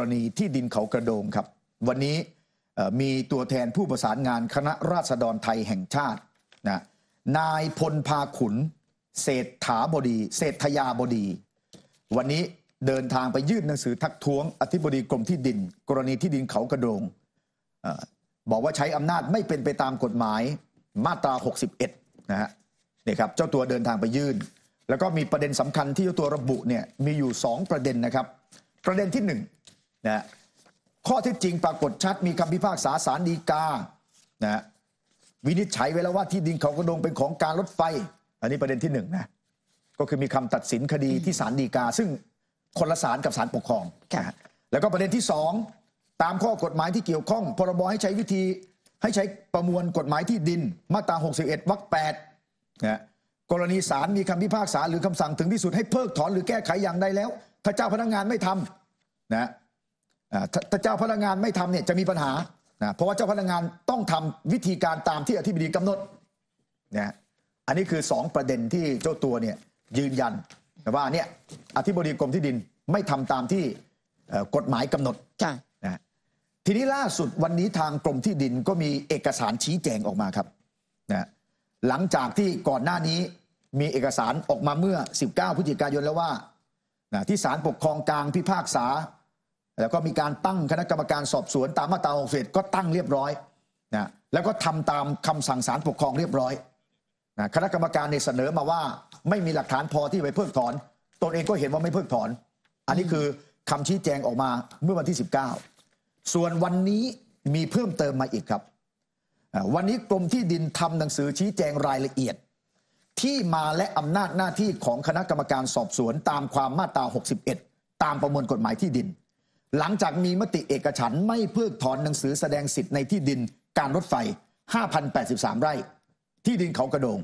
รณีที่ดินเขากระโดงครับ วันนี้มีตัวแทนผู้ประสานงานคณะราษฎรไทยแห่งชาตินะนายพลพาขุนเศรษฐาบดี เศรษฐยาบดี วันนี้เดินทางไปยื่นหนังสือทักท้วงอธิบดีกรมที่ดิน กรณีที่ดินเขากระโดงอบอกว่าใช้อำนาจไม่เป็นไปตามกฎหมายมาตรา 61 นะฮะนี่ครับเจ้าตัวเดินทางไปยื่น แล้วก็มีประเด็นสำคัญที่เจ้าตัวระบุเนี่ยมีอยู่ 2 ประเด็นนะครับ ประเด็นที่ 1 นะฮะข้อเท็จจริงปรากฏชัดมีคำพิพากษาสารดีกานะฮะวินิจฉัยไว้แล้วว่าที่ดินเขากระโดงเป็นของการรถไฟ อันนี้ประเด็นที่หนึ่งนะก็คือมีคำตัดสินคดีที่ศาลฎีกา ซึ่งคนละศาลกับศาลปกครองค่ะนะฮะแล้วก็ประเด็นที่สองตามข้อกฎหมายที่เกี่ยวข้องพรบให้ใช้วิธีให้ใช้ประมวลกฎหมายที่ดินมาตรา 61วรรค8นะฮะกรณีศาลมีคำพิพากษาหรือคำสั่งถึงที่สุดให้เพิกถอนหรือแก้ไขอย่างใดแล้ว ถ้าเจ้าพนักงานไม่ทำนะอ่า ถ้าถ้าเจ้าพนักงานไม่ทำเนี่ยจะมีปัญหานะเพราะว่าเจ้าพนักงานต้องทำวิธีการตามที่อธิบดีกำหนดนะฮะอันนี้คือ 2 ประเด็นที่เจ้าตัวเนี่ยยืนยันว่าเนี่ยอธิบดีกรมที่ดินไม่ทำตามที่เอ่อกฎหมายกำหนดค่ะนะฮะทีนี้ล่าสุดวันนี้ทางกรมที่ดินก็มีเอกสารชี้แจงออกมาครับนะฮะหลังจากที่ก่อนหน้านี้มีเอกสารออกมาเมื่อ 19 พฤศจิกายนแล้วว่านะที่ศาลปกครองกลางพิพากษา แล้วก็มีการตั้งคณะกรรมการสอบสวนตามมาตรา61ก็ตั้งเรียบร้อยนะแล้วก็ทำตามคำสั่งศาลปกครองเรียบร้อยนะคณะกรรมการเนี่ยเสนอมาว่า ไม่มีหลักฐานพอที่ไปเพิกถอนตนเองก็เห็นว่าไม่เพิกถอน อันนี้คือคำชี้แจงออกมาเมื่อวันที่ 19 ส่วนวันนี้มีเพิ่มเติมมาอีกครับ วันนี้กรมที่ดินทำหนังสือชี้แจงรายละเอียด ที่มาและอำนาจหน้าที่ของคณะกรรมการสอบสวนตามความมาตรา 61 ตามประมวลกฎหมายที่ดิน หลังจากมีมติเอกฉันไม่เพิกถอนหนังสือแสดงสิทธิ์ในที่ดินการรถไฟ 5,083 ไร่ ที่ดินเขากระโดง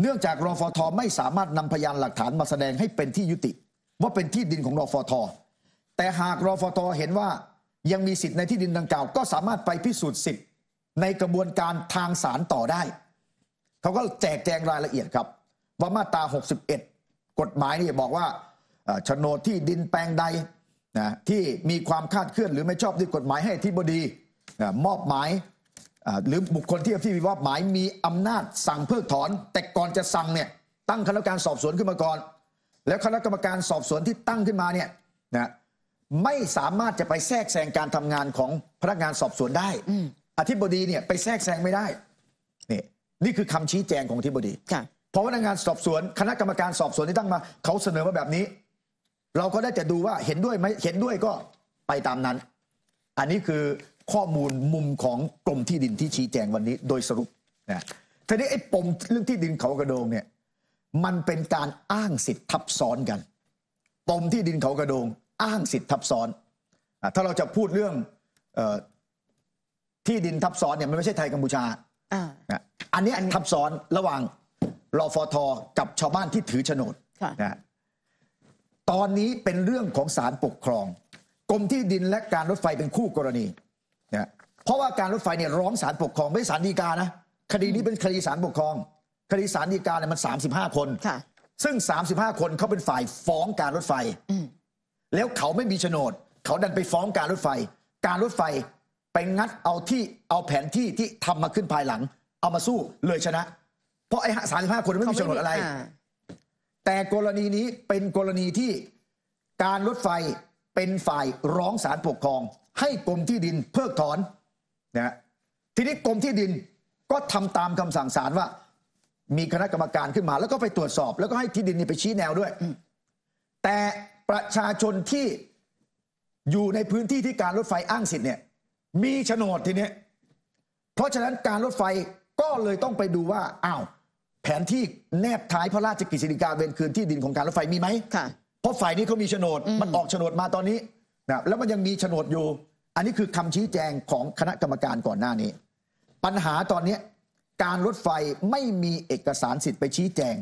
เนื่องจากรฟทไม่สามารถนำพยานหลักฐานมาแสดงให้เป็นที่ยุติ ว่าเป็นที่ดินของรฟท แต่หากรฟทเห็นว่ายังมีสิทธิ์ในที่ดินดังกล่าว ก็สามารถไปพิสูจน์สิทธิ์ในกระบวนการทางศาลต่อได้ เขาก็แจกแจงรายละเอียดครับ ว่ามาตรา 61 กฎหมายนี่บอกว่าโฉนดที่ดินแปลงใด นะที่มีความคาดเคลื่อนหรือไม่ชอบด้วยกฎหมายให้อธิบดีนะมอบหมายอ่าหรือบุคคลที่ที่มีมอบหมายมีอำนาจสั่งเพิกถอน แต่ก่อนจะสั่งเนี่ยตั้งคณะกรรมการสอบสวนขึ้นมาก่อน แล้วคณะกรรมการสอบสวนที่ตั้งขึ้นมาเนี่ยนะไม่สามารถจะไปแทรกแซงการทำงานของพนักงานสอบสวนได้อธิบดีเนี่ยไปแทรกแซงไม่ได้นี่นี่คือคำชี้แจงของอธิบดีค่ะเพราะพนักงานสอบสวน คณะกรรมการสอบสวนที่ตั้งมา เขาเสนอมาแบบนี้ เราก็ได้แต่ดูว่าเห็นด้วยไหมเห็นด้วยก็ไปตามนั้น อันนี้คือข้อมูลมุมของกรมที่ดินที่ชี้แจงวันนี้โดยสรุปนะทีนี้ไอ้ปมเรื่องที่ดินเขากระโดงเนี่ยมันเป็นการอ้างสิทธิ์ทับซ้อนกัน ปมที่ดินเขากระโดง อ้างสิทธิ์ทับซ้อนอะถ้าเราจะพูดเรื่องเออที่ดินทับซ้อนเนี่ยมันไม่ใช่ไทยกัมพูชาอ่านะอันเนี้ยทับซ้อนระหว่างรอฟทกับชาวบ้านที่ถือโฉนดค่ะนะ ตอนนี้เป็นเรื่องของศาลปกครองกรมที่ดินและการรถไฟเป็นคู่กรณีนะเพราะว่าการรถไฟเนี่ยร้องศาลปกครองไม่ใช่ศาลฎีกานะคดีนี้เป็นคดีศาลปกครอง คดีศาลฎีกาเนี่ยมัน 35 คนค่ะซึ่ง 35 คนเขาเป็นฝ่ายฟ้องการรถไฟ แล้วเขาไม่มีโฉนด เขาดันไปฟ้องการรถไฟ การรถไฟไปงัดเอาที่เอาแผนที่ที่ทำมาขึ้นภายหลัง เอามาสู้เลยชนะ เพราะไอ้สามสิบห้าคนไม่มีโฉนดอะไรา แต่กรณีนี้เป็นกรณีที่การรถไฟเป็นฝ่ายร้องศาลปกครอง ให้กรมที่ดินเพิกถอนนะทีนี้กรมที่ดินก็ทำตามคำสั่งศาลว่า มีคณะกรรมการขึ้นมา แล้วก็ไปตรวจสอบ แล้วก็ให้ที่ดินนี่ไปชี้แนวด้วย แต่ประชาชนที่อยู่ในพื้นที่ที่การรถไฟอ้างสิทธิ์เนี่ยมีโฉนดทีนี้เพราะฉะนั้นการรถไฟก็เลยต้องไปดูว่าอ้าว แผนที่แนบท้ายพระราชกฤษฎีกาเวรคืนที่ดินของการรถไฟมีไหมค่ะ เพราะฝ่ายนี้เขามีโฉนด มันออกโฉนดมาตอนนี้นะแล้วมันยังมีโฉนดอยู่ อันนี้คือคำชี้แจงของคณะกรรมการก่อนหน้านี้ ปัญหาตอนนี้การรถไฟไม่มีเอกสารสิทธิ์ไปชี้แจง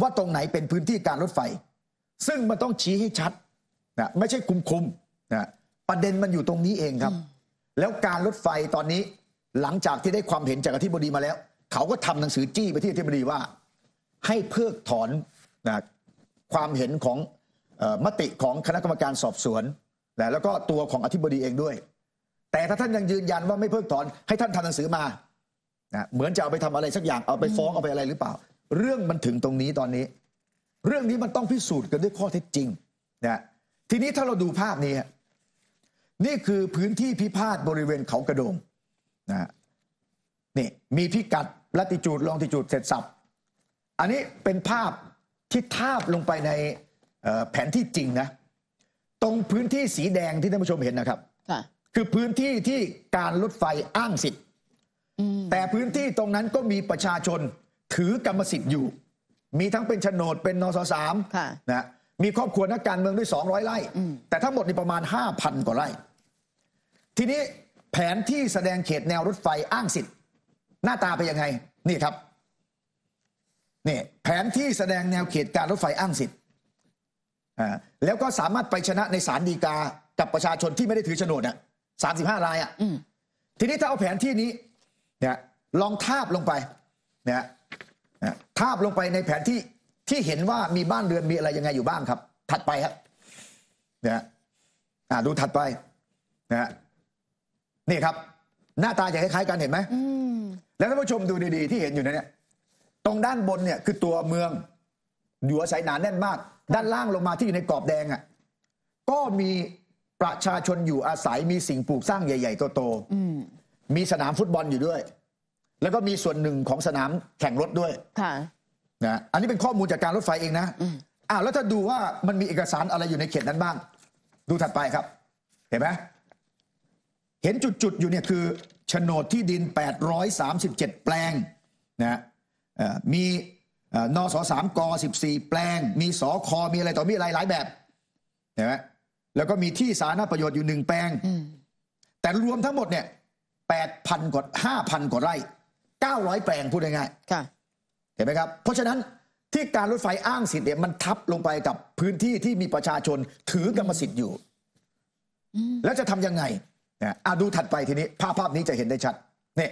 ว่าตรงไหนเป็นพื้นที่การรถไฟ ซึ่งมันต้องชี้ให้ชัดนะไม่ใช่คุมคุมๆนะประเด็นมันอยู่ตรงนี้เองครับ แล้วการรถไฟตอนนี้หลังจากที่ได้ความเห็นจากอธิบดีมาแล้ว เขาก็ทำหนังสือจี้ไปที่อธิบดีว่า ให้เพิกถอนนะความเห็นของเออมติของคณะกรรมการสอบสวนและแล้วก็ตัวของอธิบดีเองด้วย แต่ถ้าท่านยังยืนยันว่าไม่เพิกถอนให้ท่านทำหนังสือมานะเหมือนจะเอาไปทำอะไรสักอย่างเอาไปฟ้องเอาไปอะไรหรือเปล่า เรื่องมันถึงตรงนี้ตอนนี้ เรื่องนี้มันต้องพิสูจน์กันด้วยข้อเท็จจริงนะทีนี้ถ้าเราดูภาพนี้ฮะนี่คือพื้นที่พิพาทบริเวณเขากระโดงนะนี่มีพิกัด ลัติจูดลองติจูดเสร็จสับอันนี้เป็นภาพที่ทาบลงไปในเอ่อแผนที่จริงนะ ตรงพื้นที่สีแดงที่ท่านผู้ชมเห็นนะครับค่ะคือพื้นที่ที่การรถไฟอ้างสิทธิ์อืมแต่พื้นที่ตรงนั้นก็มีประชาชนถือกรรมสิทธิ์อยู่ มีทั้งเป็นโฉนดเป็นนสสามค่ะนะมีครอบครัวนักการเมืองด้วย 200 ไร่อืมแต่ทั้งหมดนี่ประมาณ 5,000 กว่าไร่ ทีนี้แผนที่แสดงเขตแนวรถไฟอ้างสิทธิ์ หน้าตาเป็นยังไง นี่ครับนี่แผนที่แสดงแนวเขตการรถไฟอ้างสิทธิ์อ่าแล้วก็สามารถไปชนะในศาลฎีกากับประชาชนที่ไม่ได้ถือโฉนดอะสามสิบห้ารายอะอืมทีนี้ถ้าเอาแผนที่นี้เนี่ยลองทาบลงไปเนี่ยนะทาบลงไปในแผนที่ที่เห็นว่ามีบ้านเรือนมีอะไรยังไงอยู่บ้างครับ ถัดไปครับเนี่ยอ่าดูถัดไปนะนี่ครับ หน้าตาจะคล้ายๆกันเห็นไหมอืม แล้วท่านผู้ชมดูดีๆที่เห็นอยู่นะเนี่ยตรงด้านบนเนี่ยคือตัวเมืองอยู่อาศัยหนาแน่นมาก ด้านล่างลงมาที่อยู่ในกรอบแดงอะก็มีประชาชนอยู่อาศัยมีสิ่งปลูกสร้างใหญ่ๆโตๆอืมมีสนามฟุตบอลอยู่ด้วย แล้วก็มีส่วนหนึ่งของสนามแข่งรถด้วยค่ะนะอันนี้เป็นข้อมูลจากการรถไฟเองนะอืมอ้าวแล้วถ้าดูว่ามันมีเอกสารอะไรอยู่ในเขตนั้นบ้าง ดูถัดไปครับ เห็นไหม เห็นจุดๆอยู่เนี่ยคือโฉนดที่ดิน 837 แปลงนะเอ่อมีเอ่อนสสามก14 แปลง มีสคมีอะไรต่อมีอะไรหลายแบบเห็นไหมแล้วก็มีที่สาธารณประโยชน์อยู่หนึ่งแปลงอืมแต่รวมทั้งหมดเนี่ยแปดพันกว่าห้าพันกว่าไร่เก้าร้อยแปลงพูดง่ายค่ะๆเห็นไหมครับ เพราะฉะนั้นที่การรถไฟอ้างสิทธิ์เนี่ยมันทับลงไปกับพื้นที่ที่มีประชาชนถือกรรมสิทธิ์อยู่อืมแล้วจะทำยังไง นะอะดูถัดไปทีนี้ภาพภาพนี้จะเห็นได้ชัดเนี่ย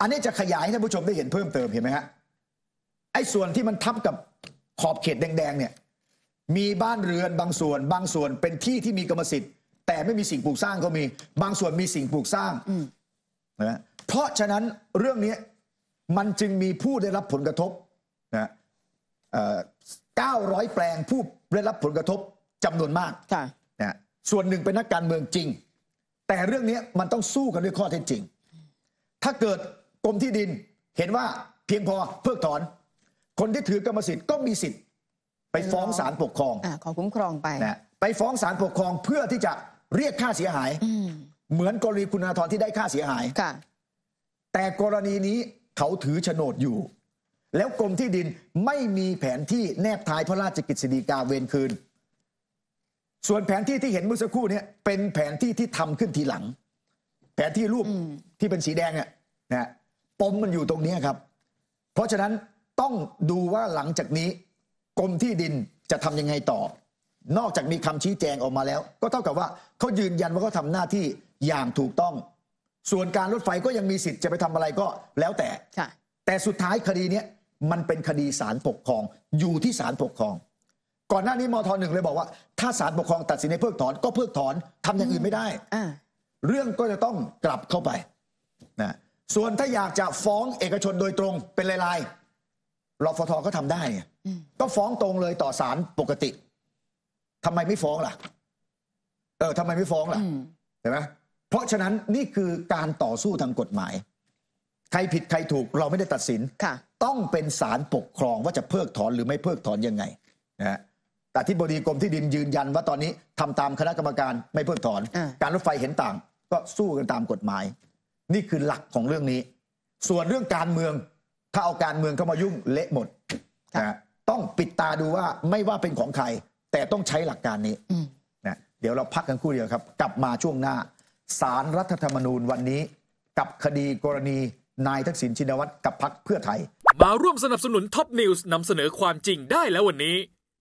อันนี้จะขยายให้ท่านผู้ชมได้เห็นเพิ่มเติมเห็นไหมฮะไอ้ส่วนที่มันทับกับขอบเขตแดงๆเนี่ยมีบ้านเรือนบางส่วน บางส่วนเป็นที่ที่มีกรรมสิทธิ์ แต่ไม่มีสิ่งปลูกสร้างก็มี บางส่วนมีสิ่งปลูกสร้างอืมนะเพราะฉะนั้นเรื่องนี้มันจึงมีผู้ได้รับผลกระทบนะเอ่อ900 แปลงผู้ได้รับผลกระทบจำนวนมากค่ะนะส่วนหนึ่งเป็นนักการเมืองจริง แต่เรื่องนี้มันต้องสู้กันด้วยข้อเท็จจริง ถ้าเกิดกรมที่ดินเห็นว่าเพียงพอเพิกถอน คนที่ถือกรรมสิทธิ์ก็มีสิทธิ์ ไปฟ้องศาลปกครองอ่าขอคุ้มครองไปนะไปฟ้องศาลปกครองเพื่อที่จะเรียกค่าเสียหายอืมเหมือนกรณีคุณธนาธรที่ได้ค่าเสียหายค่ะ แต่กรณีนี้เขาถือโฉนดอยู่ แล้วกรมที่ดินไม่มีแผนที่แนบท้ายพระราชกฤษฎีกาเวรคืน ส่วนแผนที่ที่เห็นเมื่อสักครู่เนี้เป็นแผนที่ที่ทำขึ้นทีหลัง แผนที่รูปอืมที่เป็นสีแดงเนี่ยนะปมมันอยู่ตรงนี้ครับ เพราะฉะนั้นต้องดูว่าหลังจากนี้กรมที่ดินจะทำยังไงต่อ นอกจากมีคำชี้แจงออกมาแล้ว ก็เท่ากับว่าเขายืนยันว่าเขาทำหน้าที่อย่างถูกต้อง ส่วนการรถไฟก็ยังมีสิทธิ์จะไปทำอะไรก็แล้วแต่ค่ะแต่สุดท้ายคดีเนี้ยมันเป็นคดีศาลปกครองอยู่ที่ศาลปกครอง ก่อนหน้านี้มทหนึ่งเลยบอกว่า ถ้าศาลปกครองตัดสินให้เพิกถอนก็เพิกถอนทำอย่างอื่นไม่ได้ อ่าเรื่องก็จะต้องกลับเข้าไปนะส่วนถ้าอยากจะฟ้องเอกชนโดยตรงเป็นลายๆรฟทก็ทำได้ไงอืมก็ฟ้องตรงเลยต่อศาลปกติทำไมไม่ฟ้องล่ะ เออทำไมไม่ฟ้องล่ะ อืม เห็นไหมเพราะฉะนั้นนี่คือการต่อสู้ทางกฎหมาย ใครผิดใครถูกเราไม่ได้ตัดสิน ค่ะ ต้องเป็นศาลปกครองว่าจะเพิกถอนหรือไม่เพิกถอนยังไงนะฮะ แต่ที่บดีกรมที่ดินยืนยันว่าตอนนี้ทำตามคณะกรรมการไม่เพิกถอนอ่าการรถไฟเห็นต่าง ก็สู้กันตามกฎหมาย นี่คือหลักของเรื่องนี้ ส่วนเรื่องการเมืองถ้าเอาการเมืองเข้ามายุ่งเละหมดนะฮะต้องปิดตาดูว่าไม่ว่าเป็นของใคร แต่ต้องใช้หลักการนี้อืมนะเดี๋ยวเราพักกันครู่เดียวครับ กลับมาช่วงหน้าสารรัฐธรรมนูญวันนี้ กับคดีกรณีนายทักษิณชินวัตรกับพักเพื่อไทย มาร่วมสนับสนุนท็อปนิวส์นำเสนอความจริงได้แล้ววันนี้